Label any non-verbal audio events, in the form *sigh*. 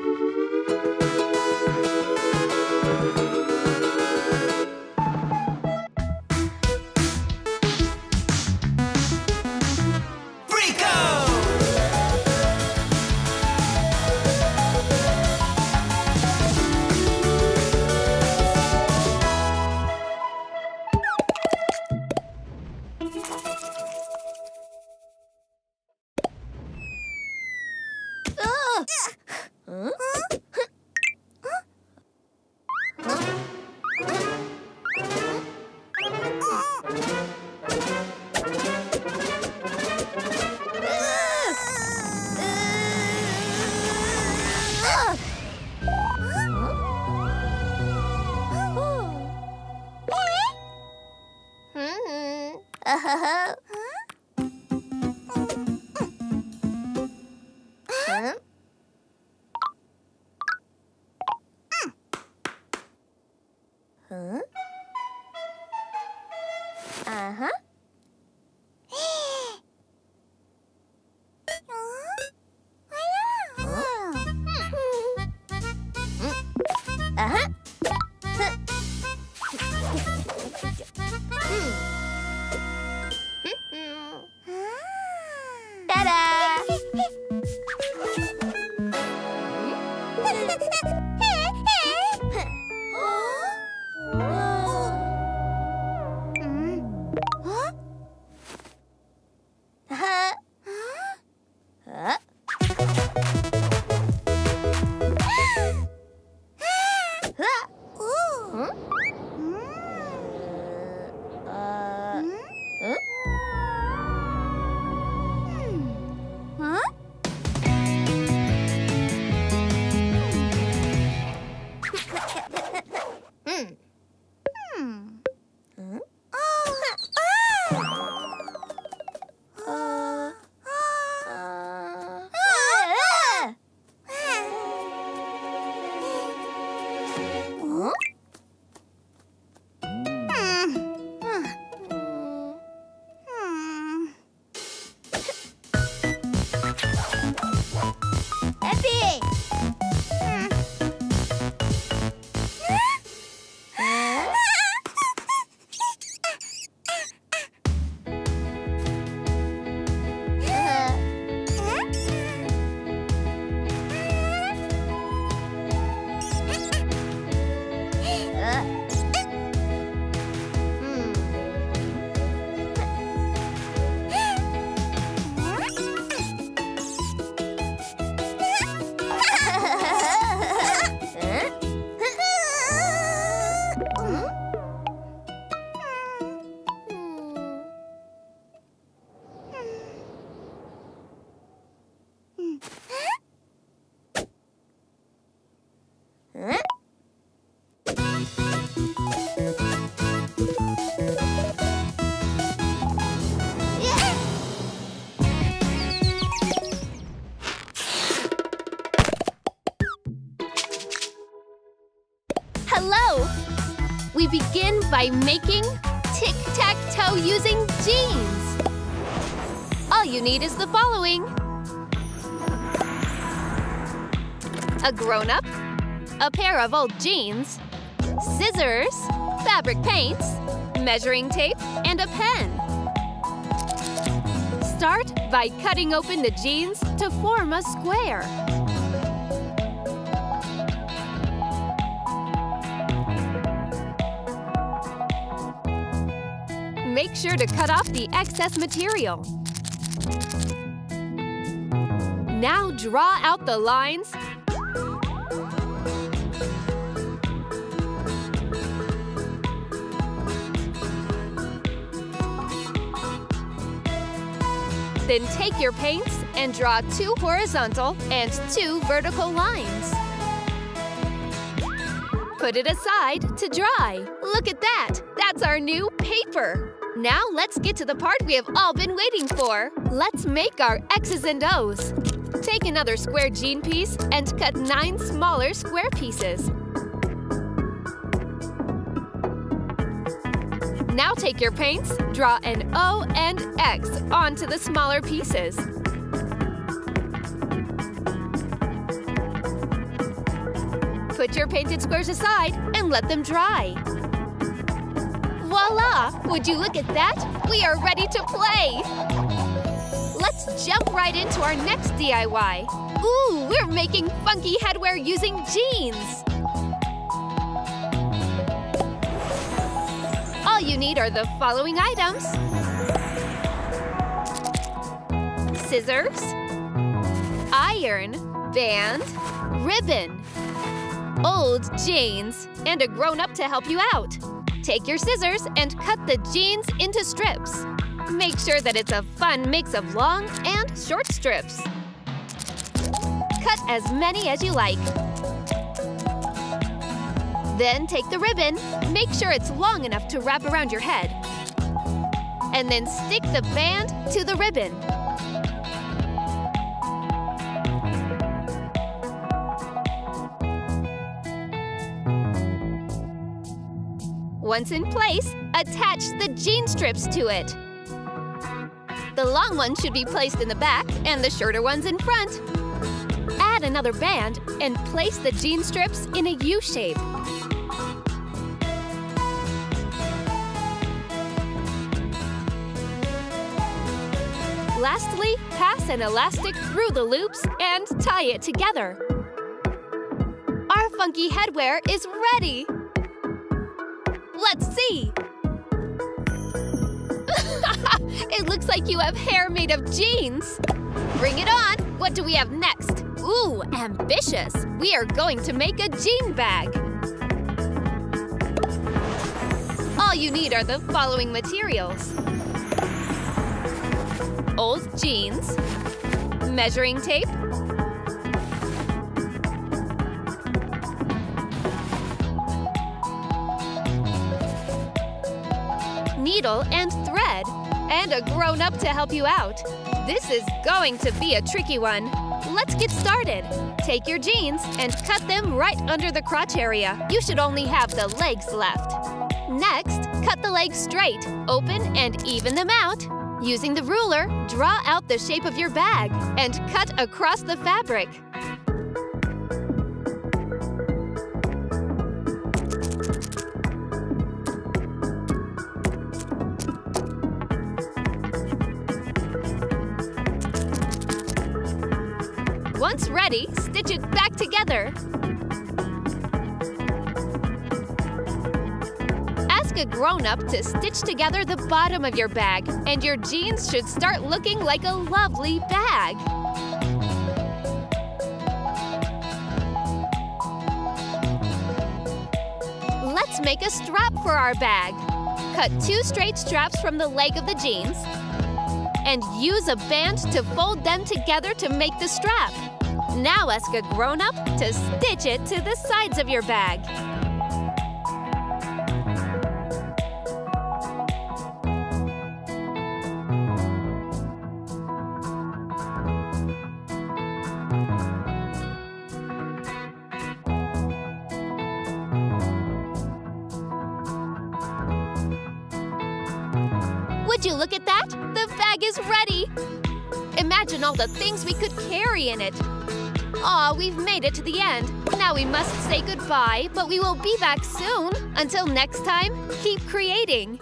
you. Uh-huh. *laughs* 응? 음. 어... 음? 응? 음. 어? 음. Begin by making tic-tac-toe using jeans. All you need is the following. A grown-up, a pair of old jeans, scissors, fabric paints, measuring tape, and a pen. Start by cutting open the jeans to form a square. Make sure to cut off the excess material. Now draw out the lines Then take your paints and draw two horizontal and two vertical lines. Put it aside to dry. Look at that! That's our new paper! Now let's get to the part we have all been waiting for. Let's make our X's and O's. Take another square jean piece and cut nine smaller square pieces. Now take your paints, draw an O and X onto the smaller pieces. Put your painted squares aside and let them dry. Voila! Would you look at that? We are ready to play! Let's jump right into our next DIY. Ooh, we're making funky headwear using jeans! All you need are the following items. Scissors, iron, band, ribbon, old jeans, and a grown-up to help you out. Take your scissors and cut the jeans into strips. Make sure that it's a fun mix of long and short strips. Cut as many as you like. Then take the ribbon, make sure it's long enough to wrap around your head. And then stick the band to the ribbon. Once in place, attach the jean strips to it. The long ones should be placed in the back and the shorter ones in front. Add another band and place the jean strips in a U shape. Lastly, pass an elastic through the loops and tie it together. Our funky headwear is ready! Let's see! *laughs* it looks like you have hair made of jeans! Bring it on! What do we have next? Ooh, ambitious! We are going to make a jean bag! All you need are the following materials. Old jeans, measuring tape, needle and thread, and a grown-up to help you out. This is going to be a tricky one. Let's get started. Take your jeans and cut them right under the crotch area. You should only have the legs left. Next, cut the legs straight, open and even them out. Using the ruler, draw out the shape of your bag and cut across the fabric. Once ready, stitch it back together. Ask a grown-up to stitch together the bottom of your bag, and your jeans should start looking like a lovely bag. Let's make a strap for our bag. Cut two straight straps from the leg of the jeans and use a band to fold them together to make the strap. Now ask a grown-up to stitch it to the sides of your bag. Would you look at that? The bag is ready! Imagine all the things we could carry in it. Aw, we've made it to the end. Now we must say goodbye, but we will be back soon. Until next time, keep creating.